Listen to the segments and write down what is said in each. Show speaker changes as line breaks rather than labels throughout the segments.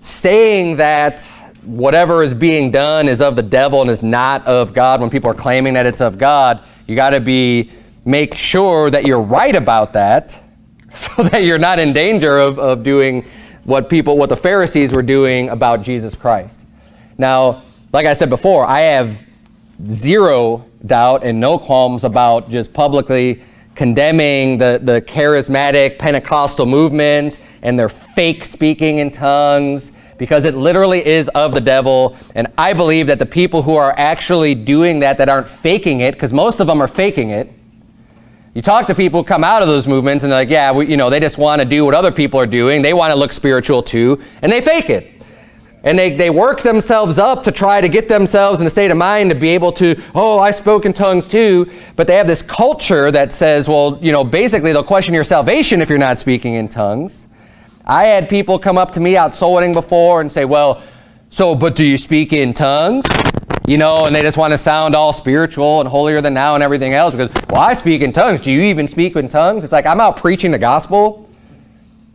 saying that whatever is being done is of the devil and is not of God, when people are claiming that it's of God, you got to be make sure that you're right about that so that you're not in danger of, of doing what people what the Pharisees were doing about Jesus Christ. Now, like I said before, I have zero doubt and no qualms about just publicly condemning the, the charismatic Pentecostal movement and they're fake speaking in tongues because it literally is of the devil. And I believe that the people who are actually doing that, that aren't faking it, because most of them are faking it, you talk to people who come out of those movements and they're like, yeah, we, you know, they just want to do what other people are doing. They want to look spiritual too, and they fake it. And they, they work themselves up to try to get themselves in a state of mind to be able to, oh, I spoke in tongues too. But they have this culture that says, well, you know, basically they'll question your salvation if you're not speaking in tongues. I had people come up to me out soul winning before and say, well, so, but do you speak in tongues? You know, and they just want to sound all spiritual and holier than now and everything else because, well, I speak in tongues. Do you even speak in tongues? It's like I'm out preaching the gospel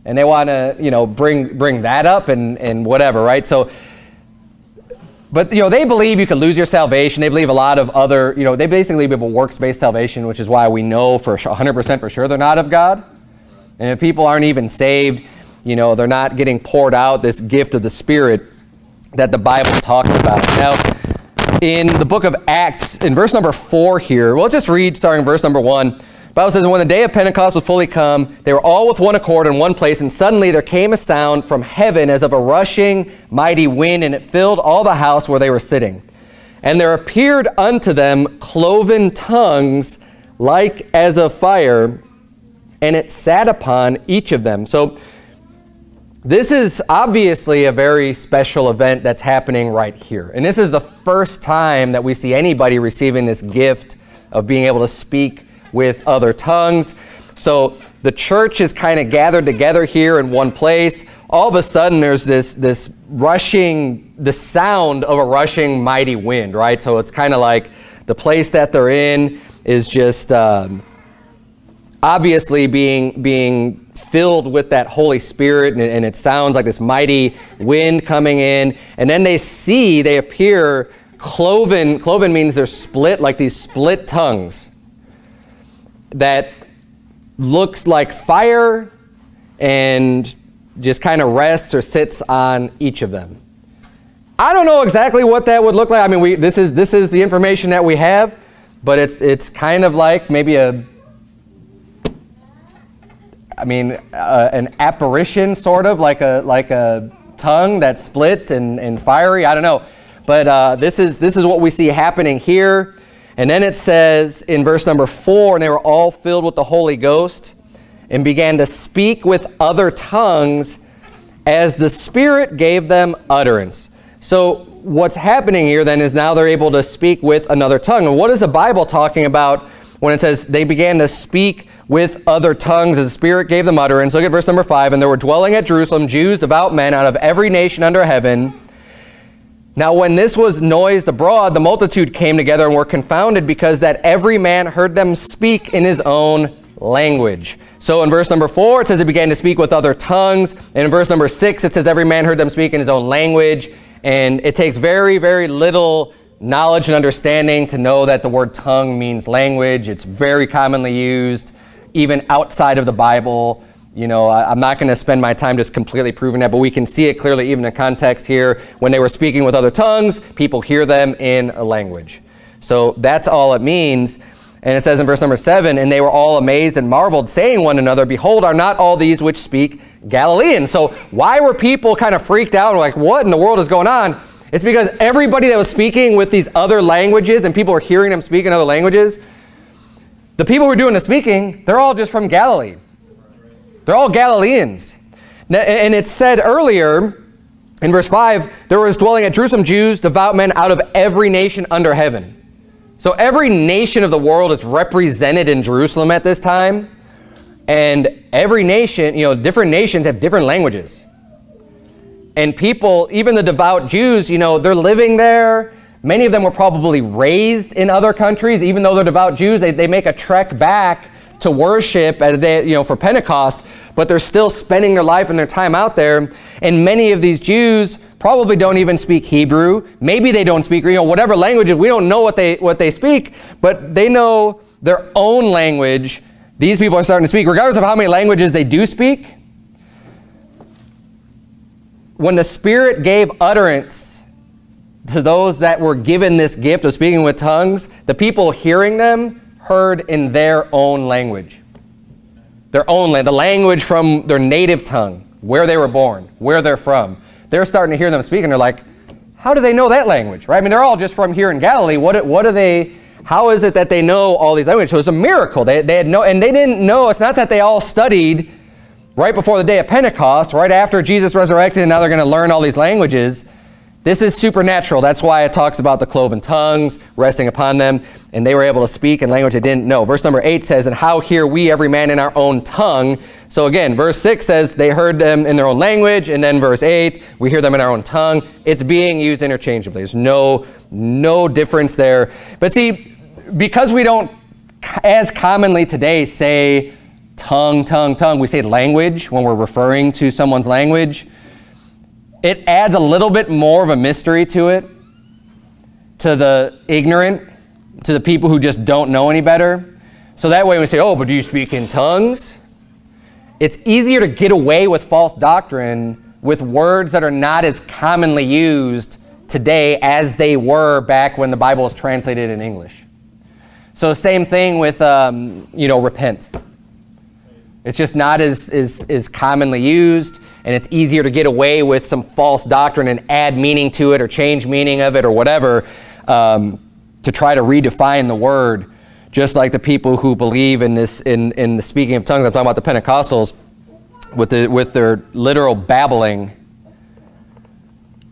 and they want to, you know, bring, bring that up and, and whatever, right? So, but, you know, they believe you could lose your salvation. They believe a lot of other, you know, they basically believe a works-based salvation, which is why we know for 100% for sure they're not of God. And if people aren't even saved, you know, they're not getting poured out this gift of the Spirit that the Bible talks about. Now, in the book of Acts, in verse number 4 here, well, just read starting verse number 1. Bible says, when the day of Pentecost was fully come, they were all with one accord in one place, and suddenly there came a sound from heaven as of a rushing mighty wind, and it filled all the house where they were sitting. And there appeared unto them cloven tongues like as of fire, and it sat upon each of them. So this is obviously a very special event that's happening right here. And this is the first time that we see anybody receiving this gift of being able to speak with other tongues. So the church is kind of gathered together here in one place. All of a sudden, there's this, this rushing, the sound of a rushing mighty wind, right? So it's kind of like the place that they're in is just um, obviously being, being filled with that Holy Spirit, and, and it sounds like this mighty wind coming in. And then they see, they appear cloven. Cloven means they're split, like these split tongues that looks like fire and just kind of rests or sits on each of them. I don't know exactly what that would look like. I mean, we, this, is, this is the information that we have, but it's, it's kind of like maybe a, I mean, uh, an apparition, sort of, like a, like a tongue that's split and, and fiery. I don't know. But uh, this, is, this is what we see happening here. And then it says in verse number four, and they were all filled with the Holy Ghost and began to speak with other tongues as the Spirit gave them utterance. So what's happening here then is now they're able to speak with another tongue. And what is the Bible talking about when it says they began to speak with other tongues as the Spirit gave them utterance? Look at verse number five. And there were dwelling at Jerusalem Jews, devout men out of every nation under heaven. Now when this was noised abroad, the multitude came together and were confounded because that every man heard them speak in his own language. So in verse number four, it says it began to speak with other tongues. And in verse number six, it says every man heard them speak in his own language. And it takes very, very little knowledge and understanding to know that the word tongue means language. It's very commonly used even outside of the Bible. You know, I, am not going to spend my time just completely proving that, but we can see it clearly even in context here. When they were speaking with other tongues, people hear them in a language. So that's all it means. And it says in verse number 7, And they were all amazed and marveled, saying one another, Behold, are not all these which speak Galileans? So why were people kind of freaked out like, what in the world is going on? It's because everybody that was speaking with these other languages and people were hearing them speak in other languages, the people who are doing the speaking, they're all just from Galilee. They're all Galileans. And it said earlier in verse 5, there was dwelling at Jerusalem Jews, devout men out of every nation under heaven. So every nation of the world is represented in Jerusalem at this time. And every nation, you know, different nations have different languages. And people, even the devout Jews, you know, they're living there. Many of them were probably raised in other countries. Even though they're devout Jews, they, they make a trek back to worship, they, you know, for Pentecost. but they're still spending their life and their time out there. And many of these Jews probably don't even speak Hebrew. Maybe they don't speak, you know, whatever languages. We don't know what they what they speak, but they know their own language. These people are starting to speak, regardless of how many languages they do speak. When the Spirit gave utterance to those that were given this gift of speaking with tongues, the people hearing them heard in their own language. Their own language, the language from their native tongue, where they were born, where they're from. They're starting to hear them speak, and they're like, how do they know that language, right? I mean, they're all just from here in Galilee. What, what do they, how is it that they know all these languages? So it's a miracle. They, they had no, and they didn't know, it's not that they all studied right before the day of Pentecost, right after Jesus resurrected, and now they're going to learn all these languages. This is supernatural. That's why it talks about the cloven tongues resting upon them, and they were able to speak in language they didn't know. Verse number 8 says, And how hear we every man in our own tongue? So again, verse 6 says they heard them in their own language, and then verse 8, we hear them in our own tongue. It's being used interchangeably. There's no, no difference there. But see, because we don't as commonly today say tongue, tongue, tongue, we say language when we're referring to someone's language it adds a little bit more of a mystery to it, to the ignorant, to the people who just don't know any better. So that way when we say, oh, but do you speak in tongues? It's easier to get away with false doctrine with words that are not as commonly used today as they were back when the Bible was translated in English. So same thing with, um, you know, repent. It's just not as, as, as commonly used and it's easier to get away with some false doctrine and add meaning to it or change meaning of it or whatever um, to try to redefine the word. Just like the people who believe in this in, in the speaking of tongues i'm talking about the pentecostals with, the, with their literal babbling.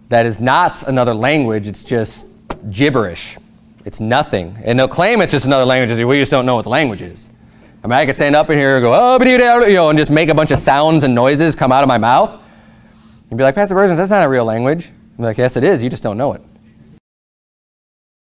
That is not another language. It's just gibberish. It's nothing. And they'll claim it's just another language. We just don't know what the language is I mean, I could stand up in here and go, oh, you know, and just make a bunch of sounds and noises come out of my mouth. And be like, Pastor Berzins, that's not a real language. I'm like, yes, it is. You just don't know it.